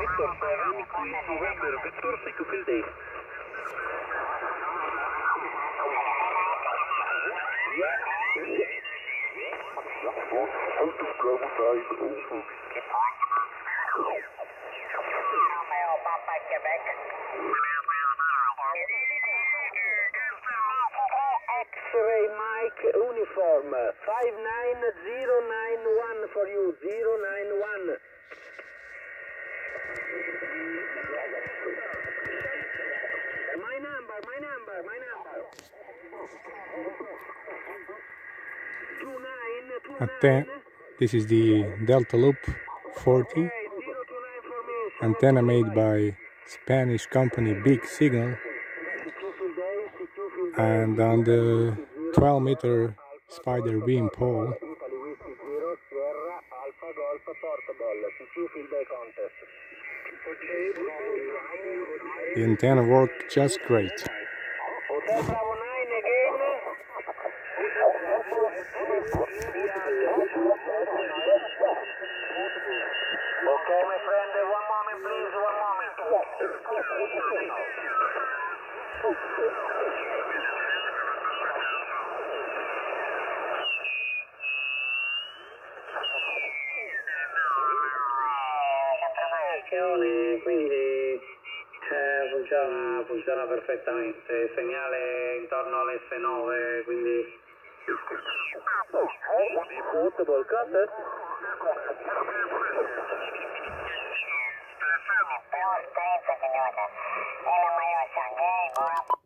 Victor 7, November, Victor 6. Out of Bravo 5, over. Quebec. X-ray Mike uniform. 59091 for you 091 my number my number my number. 29 Atten- this is the Delta Loop 40 029 for me antenna made by Spanish company Big Signal and on the 12 meter Spiderbeam pole the antenna worked just great Hotel Bravo 9 again. Okay, my friend, one moment, please, one moment. comunicazione, quindi eh, funziona, funziona perfettamente. Il segnale intorno alle S9, quindi... Possible contact. Perfetto, signora. È la Maiosa,